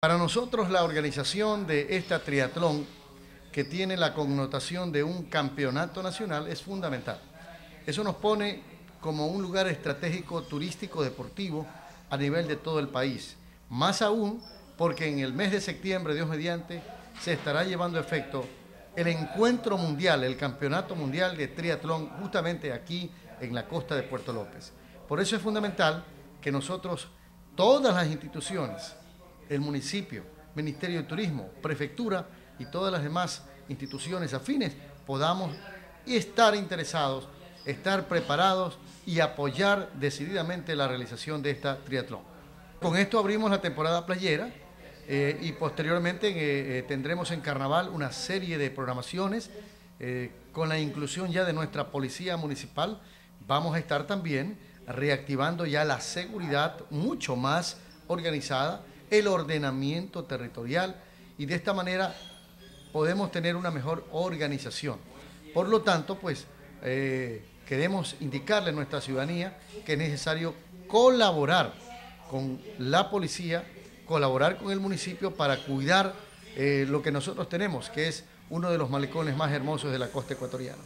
Para nosotros la organización de esta triatlón, que tiene la connotación de un campeonato nacional, es fundamental. Eso nos pone como un lugar estratégico turístico deportivo a nivel de todo el país. Más aún porque en el mes de septiembre, Dios mediante, se estará llevando a efecto el encuentro mundial, el campeonato mundial de triatlón, justamente aquí en la costa de Puerto López. Por eso es fundamental que nosotros, todas las instituciones, el municipio, Ministerio de Turismo, Prefectura y todas las demás instituciones afines podamos estar interesados, estar preparados y apoyar decididamente la realización de esta triatlón. Con esto abrimos la temporada playera eh, y posteriormente eh, eh, tendremos en Carnaval una serie de programaciones con la inclusión ya de nuestra policía municipal. Vamos a estar también reactivando ya la seguridad mucho más organizada el ordenamiento territorial y de esta manera podemos tener una mejor organización. Por lo tanto, pues eh, queremos indicarle a nuestra ciudadanía que es necesario colaborar con la policía, colaborar con el municipio para cuidar eh, lo que nosotros tenemos, que es uno de los malecones más hermosos de la costa ecuatoriana.